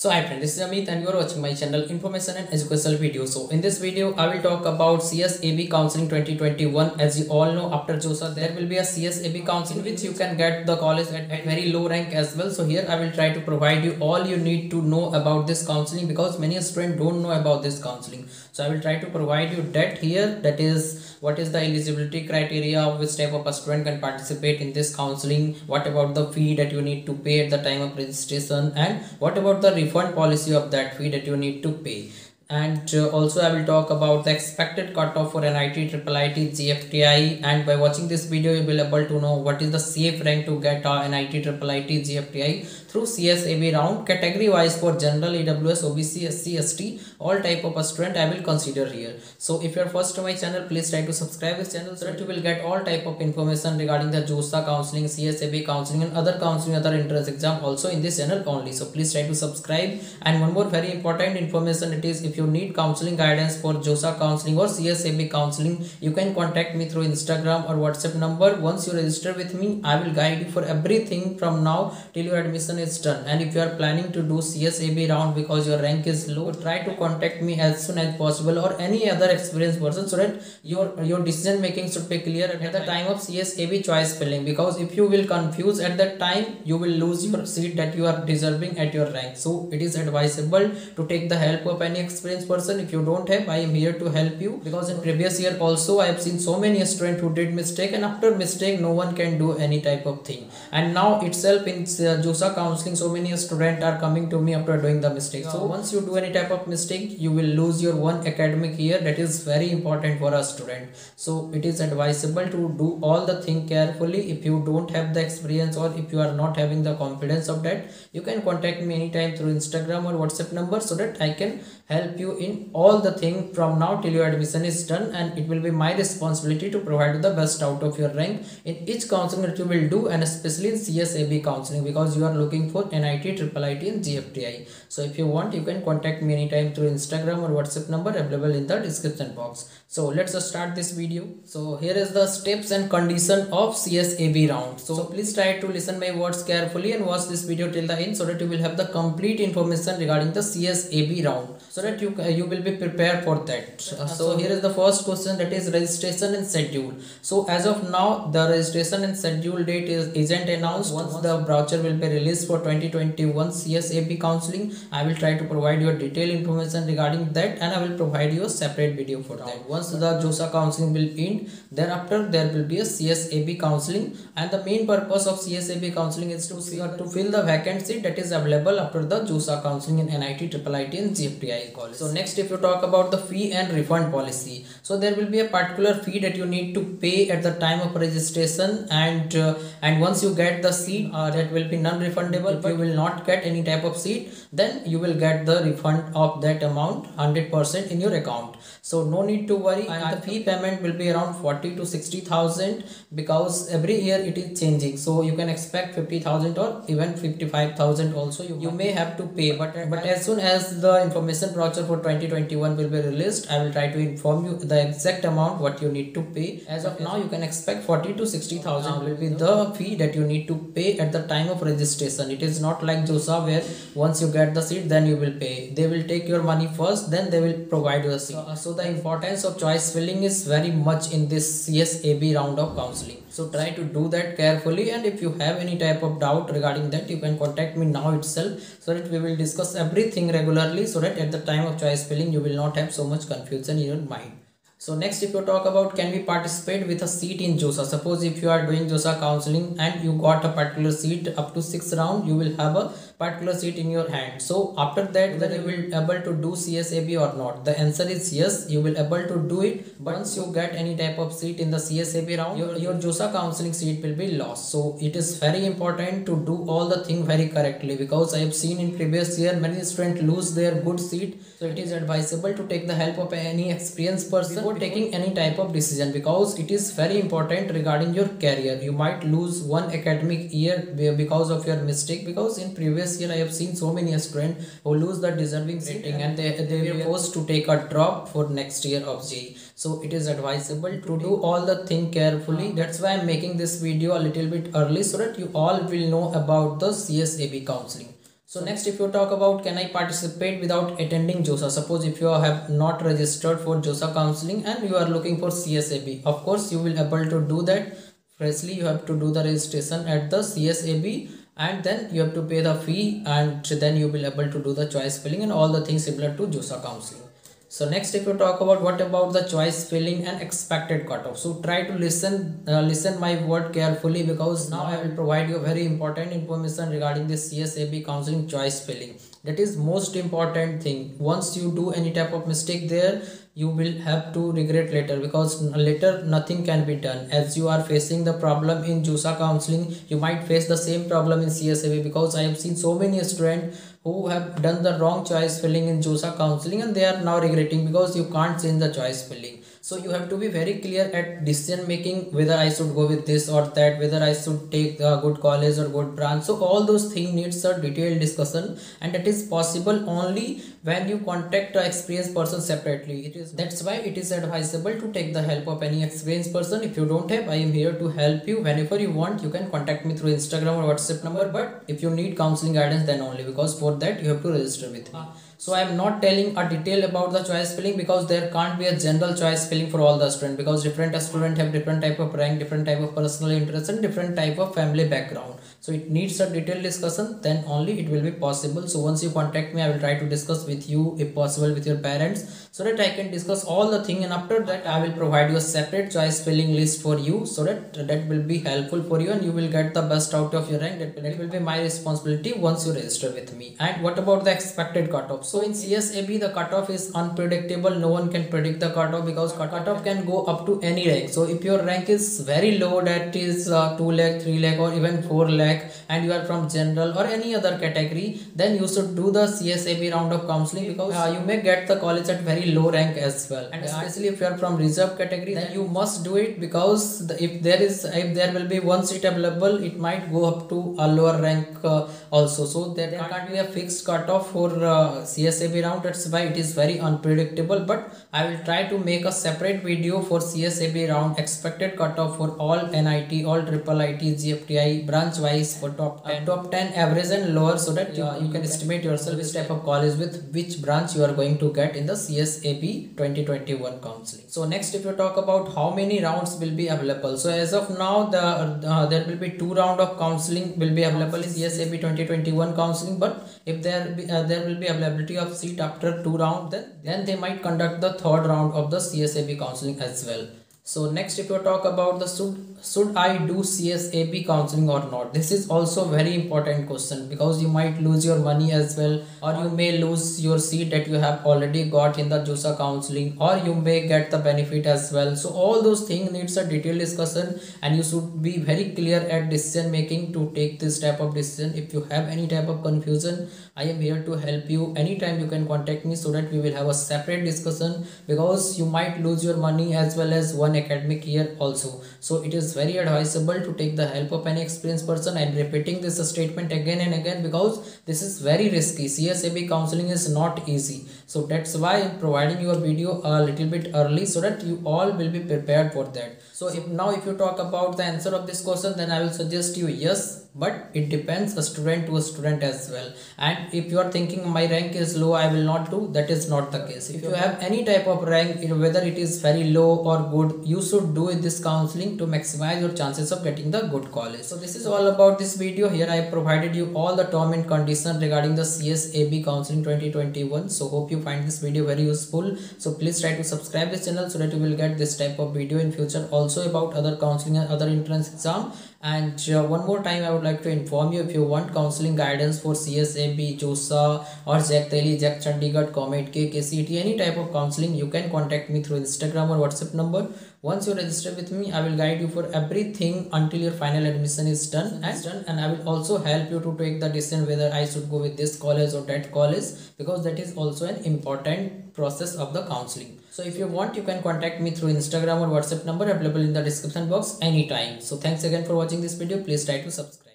So hi friend, this is Amit and you are watching my channel Information and Educational Video. So in this video, I will talk about CSAB Counseling 2021. As you all know, after JOSA, there will be a CSAB Counseling which you can get the college at, at very low rank as well. So here I will try to provide you all you need to know about this counseling because many students don't know about this counseling. So I will try to provide you that here that is what is the eligibility criteria which type of a student can participate in this counseling what about the fee that you need to pay at the time of registration and what about the refund policy of that fee that you need to pay. And uh, also I will talk about the expected cutoff for NIT, Triple IT, GFTI and by watching this video you will be able to know what is the safe rank to get a NIT, Triple IT, GFTI through CSAB round category wise for general EWS, OBC, SC, ST all type of a student I will consider here. So if you are first to my channel please try to subscribe this channel so that you will get all type of information regarding the JOSA counseling, CSAB counseling and other counseling other entrance exam also in this channel only. So please try to subscribe and one more very important information it is if you need counseling guidance for JOSA counseling or CSAB counseling, you can contact me through Instagram or WhatsApp number. Once you register with me, I will guide you for everything from now till your admission is done. And if you are planning to do CSAB round because your rank is low, try to contact me as soon as possible or any other experienced person so that your, your decision making should be clear at the time of CSAB choice filling. Because if you will confuse at that time, you will lose your seat that you are deserving at your rank. So it is advisable to take the help of any experienced experienced person if you don't have i am here to help you because in previous year also i have seen so many students who did mistake and after mistake no one can do any type of thing and now itself in uh, josa counseling so many students are coming to me after doing the mistake. So once you do any type of mistake you will lose your one academic year. That is very important for a student. So it is advisable to do all the thing carefully. If you don't have the experience or if you are not having the confidence of that you can contact me anytime through instagram or whatsapp number so that i can help you in all the thing from now till your admission is done. And it will be my responsibility to provide the best out of your rank in each counseling that you will do and especially in CSAB counseling because you are looking for NIT, Triple IT and GFTI. So if you want you can contact me anytime through Instagram or WhatsApp number available in the description box. So let's start this video. So here is the steps and condition of CSAB round. So, so please try to listen my words carefully and watch this video till the end so that you will have the complete information regarding the CSAB round so that you you will be prepared for that uh, so here is the first question that is registration and schedule so as of now the registration and schedule date is isn't announced once the brochure will be released for 2021 csab counseling i will try to provide you detailed information regarding that and i will provide you a separate video for that once the josa counseling will end thereafter there will be a csab counseling and the main purpose of csab counseling is to see, to fill the vacancy that is available after the josa counseling in nit triple it and gfti policy. So next if you talk about the fee and refund policy. So there will be a particular fee that you need to pay at the time of registration and uh, and once you get the seat uh, that will be non-refundable. If you will not get any type of seat then you will get the refund of that amount 100% in your account. So no need to worry and the fee payment will be around 40 to 60,000 because every year it is changing. So you can expect 50,000 or even 55,000 also you, you may have to pay uh, but but as soon as the information brochure for 2021 will be released i will try to inform you the exact amount what you need to pay as of now you can expect 40 to 60000 ah, will be the fee that you need to pay at the time of registration it is not like josa where once you get the seat then you will pay. They will take your money first then they will provide you a seat. So, so the importance of choice filling is very much in this csab round of counseling. So try to do that carefully and if you have any type of doubt regarding that you can contact me now itself so that we will discuss everything regularly so that at the time of choice filling you will not have so much confusion in your mind so next if you talk about can we participate with a seat in JOSA. Suppose if you are doing JOSA counseling and you got a particular seat up to 6 round you will have a particular seat in your hand. So after that whether you will able to do CSAB or not. The answer is yes you will able to do it once you get any type of seat in the CSAB round your, your JOSA counseling seat will be lost. So it is very important to do all the thing very correctly because I have seen in previous year many students lose their good seat. So it is advisable to take the help of any experienced person before taking any type of decision because it is very important regarding your career you might lose one academic year because of your mistake because in previous year i have seen so many students who lose the deserving rating and they, they were forced to take a drop for next year of JEE. so it is advisable to do all the thing carefully that's why i'm making this video a little bit early so that you all will know about the csab counseling So next if you talk about can I participate without attending JOSA. Suppose if you have not registered for JOSA counseling and you are looking for CSAB. Of course you will able to do that. Firstly you have to do the registration at the CSAB and then you have to pay the fee and then you will be able to do the choice filling and all the things similar to JOSA counseling so next if you talk about what about the choice filling and expected cutoff. So try to listen uh, listen my word carefully because now i will provide you very important information regarding the csab counseling choice filling that is most important thing. Once you do any type of mistake there you will have to regret later because later nothing can be done. As you are facing the problem in JOSA counseling you might face the same problem in CSAB because I have seen so many students who have done the wrong choice filling in JOSA counseling and they are now regretting because you can't change the choice filling. So you have to be very clear at decision making whether i should go with this or that whether i should take a good college or good branch. So all those things needs a detailed discussion and that is possible only when you contact a experienced person separately it is that's why it is advisable to take the help of any experienced person. If you don't have i am here to help you. Whenever you want you can contact me through instagram or whatsapp number but if you need counseling guidance then only because for that you have to register with me. So i am not telling a detail about the choice filling because there can't be a general choice filling for all the student because different student have different type of rank different type of personal interest and different type of family background. So it needs a detailed discussion then only it will be possible. So once you contact me i will try to discuss with you if possible with your parents so that i can discuss all the thing and after that i will provide you a separate choice filling list for you so that that will be helpful for you and you will get the best out of your rank that, that will be my responsibility once you register with me and what about the expected cutoff so in CSAB, the cutoff is unpredictable. No one can predict the cutoff because cutoff can go up to any rank. So if your rank is very low, that is uh, 2 lakh, 3 lakh or even 4 lakh and you are from general or any other category, then you should do the CSAB round of counseling because uh, you may get the college at very low rank as well. And especially if you are from reserve category, then you must do it because the, if there is, if there will be one seat available, it might go up to a lower rank uh, also. So there, there can't be a fixed cutoff for uh, CSAB round. That's why it is very unpredictable. But i will try to make a separate video for csab round expected cutoff for all nit all triple it gfti branch wise for top 10 top 10 average and lower so that uh, you can estimate yourself which type of college with which branch you are going to get in the csab 2021 counseling. So next if you talk about how many rounds will be available. So as of now the uh, there will be two round of counseling will be available in csab 2021 counseling. But if there be, uh, there will be availability of seat after two rounds then then they might conduct the third round of the csab counseling as well. So next if you talk about the should should i do CSAB counseling or not? This is also very important question because you might lose your money as well or you may lose your seat that you have already got in the josa counseling or you may get the benefit as well. So all those things needs a detailed discussion and you should be very clear at decision making to take this type of decision. If you have any type of confusion i am here to help you. Anytime you can contact me so that we will have a separate discussion because you might lose your money as well as one academic year also. So it is very advisable to take the help of an experienced person i'm repeating this statement again and again because this is very risky. Csab counseling is not easy. So that's why i'm providing your video a little bit early so that you all will be prepared for that. So if now if you talk about the answer of this question then i will suggest you yes but it depends a student to a student as well. And if you are thinking my rank is low i will not do that is not the case. If you have any type of rank whether it is very low or good you should do this counseling to maximize your chances of getting the good college. So this is all about this video. Here i provided you all the term and condition regarding the csab counseling 2021 so hope you find this video very useful. So please try to subscribe this channel so that you will get this type of video in future. Also about other counseling and other entrance exam and uh, one more time i would like to inform you if you want counseling guidance for csab josa or JAC delhi JAC chandigarh COMEDK kcet any type of counseling you can contact me through instagram or whatsapp number. Once you register with me i will guide you for everything until your final admission is done. And done and i will also help you to take the decision whether i should go with this college or that college because that is also an important process of the counseling so if you want you can contact me through instagram or whatsapp number available in the description box anytime. So thanks again for watching this video. Please try to subscribe